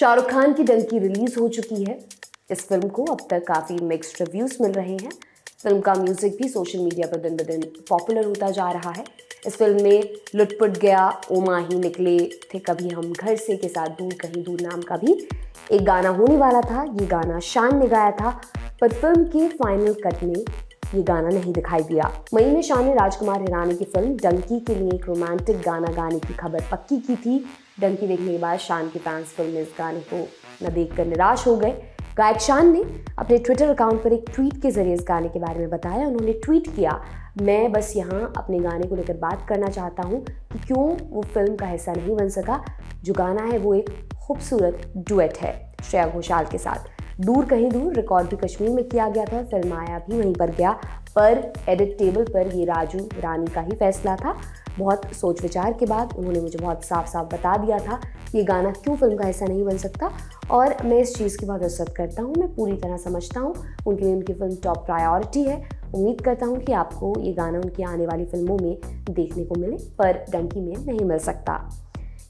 शाहरुख खान की डंकी रिलीज़ हो चुकी है। इस फ़िल्म को अब तक काफ़ी मिक्स्ड रिव्यूज़ मिल रहे हैं। फ़िल्म का म्यूज़िक भी सोशल मीडिया पर दिन ब दिन पॉपुलर होता जा रहा है। इस फ़िल्म में लुटपुट गया, ओमा ही निकले थे कभी हम घर से, के साथ दूर कहीं दूर नाम का भी एक गाना होने वाला था। ये गाना शान ने गाया था, पर फ़िल्म के फाइनल कट में ये गाना नहीं दिखाई दिया। मई में शाह ने राजकुमार हिरानी की फ़िल्म डंकी के लिए एक रोमांटिक गाना गाने की खबर पक्की की थी। डंकी देखने के बाद शान के फैंस फ़िल्म में इस गाने को न देखकर निराश हो गए। गायक शान ने अपने ट्विटर अकाउंट पर एक ट्वीट के ज़रिए इस गाने के बारे में बताया। उन्होंने ट्वीट किया, मैं बस यहाँ अपने गाने को लेकर बात करना चाहता हूँ कि क्यों वो फ़िल्म का हिस्सा नहीं बन सका। जो गाना है वो एक खूबसूरत डुएट है। श्रेया घोषाल के साथ। दूर कहीं दूर रिकॉर्ड भी कश्मीर में किया गया था फ़िल्म आया भी वहीं पर गया, पर एडिट टेबल पर ये राजू रानी का ही फैसला था। बहुत सोच विचार के बाद उन्होंने मुझे बहुत साफ़ साफ़ बता दिया था कि ये गाना क्यों फ़िल्म का हिस्सा नहीं बन सकता। और मैं इस चीज़ की बहुत इज़्ज़त करता हूँ, मैं पूरी तरह समझता हूँ, उनके लिए उनकी फ़िल्म टॉप प्रायोरिटी है। उम्मीद करता हूँ कि आपको ये गाना उनकी आने वाली फ़िल्मों में देखने को मिले, पर डंकी में नहीं मिल सकता।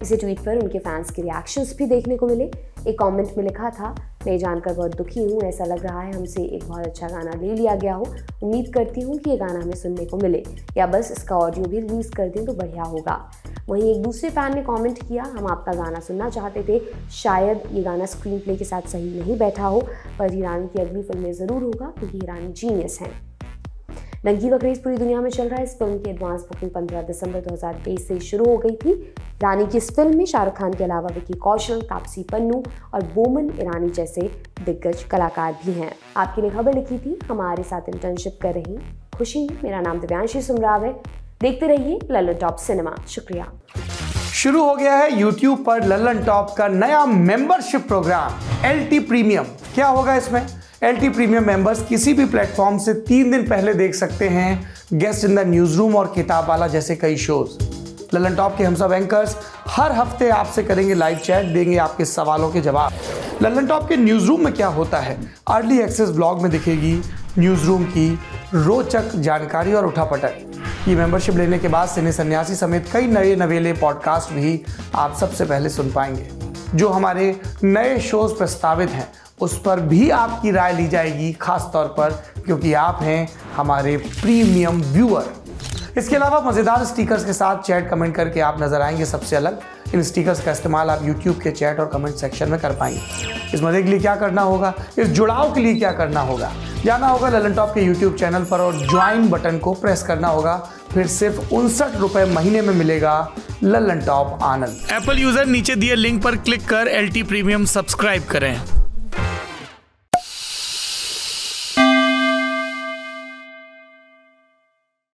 इसी ट्वीट पर उनके फैंस के रिएक्शंस भी देखने को मिले। एक कमेंट में लिखा था मैं जानकर बहुत दुखी हूँ, ऐसा लग रहा है हमसे एक बहुत अच्छा गाना ले लिया गया हो। उम्मीद करती हूँ कि ये गाना हमें सुनने को मिले। या बस इसका ऑडियो भी रिलीज़ कर दें तो बढ़िया होगा। वहीं एक दूसरे फ़ैन ने कमेंट किया, हम आपका गाना सुनना चाहते थे। शायद ये गाना स्क्रीन प्ले के साथ सही नहीं बैठा हो, पर हिरानी की अगली फ़िल्म में ज़रूर होगा, क्योंकि हिरानी जीनियस हैं। डंकी का क्रेज पूरी दुनिया में चल रहा है। इस फ़िल्म की एडवांस बुकिंग 15 दिसंबर 2023 से शुरू हो गई थी। रानी की इस फ़िल्म में शाहरुख खान के अलावा विकी कौशल, तापसी पन्नू और बोमन ईरानी जैसे दिग्गज कलाकार भी हैं। आपके लिए खबर लिखी थी, हमारे साथ इंटर्नशिप कर रही खुशी मेरा नाम दिव्यांशी सुमराव है। देखते रहिए ललन टॉप सिनेमा। शुक्रिया। शुरू हो गया है YouTube पर ललन टॉप का नया मेंबरशिप प्रोग्राम एल प्रीमियम क्या होगा इसमें? एल टी प्रीमियम मेंबर्स किसी भी प्लेटफॉर्म से तीन दिन पहले देख सकते हैं guest in the news room और किताब वाला जैसे कई शोज़। ललन टॉप के हम सब एंकर्स हर हफ़्ते आपसे करेंगे लाइव चैट देंगे आपके सवालों के जवाब। ललन टॉप के न्यूज़ रूम में क्या होता है? अर्ली एक्सेस ब्लॉग में दिखेगी न्यूज़ रूम की रोचक जानकारी और उठापटक ये मेंबरशिप लेने के बाद सिने सन्यासी समेत कई नए नवेले पॉडकास्ट भी आप सबसे पहले सुन पाएँगे। जो हमारे नए शोज़ प्रस्तावित हैं उस पर भी आपकी राय ली जाएगी खास तौर पर, क्योंकि आप हैं हमारे प्रीमियम व्यूअर। इसके अलावा मज़ेदार स्टिकर्स के साथ चैट कमेंट करके आप नज़र आएँगे सबसे अलग। इन स्टिकर्स का इस्तेमाल आप यूट्यूब के चैट और कमेंट सेक्शन में कर पाएँगे। इस मज़े के लिए क्या करना होगा? इस जुड़ाव के लिए क्या करना होगा? जाना होगा ललन टॉप के यूट्यूब चैनल पर और ज्वाइन बटन को प्रेस करना होगा। फिर सिर्फ़ उनसठ रुपए महीने में मिलेगा Lallantop Anand. Apple user नीचे दिए लिंक पर क्लिक कर एल प्रीमियम सब्सक्राइब करें।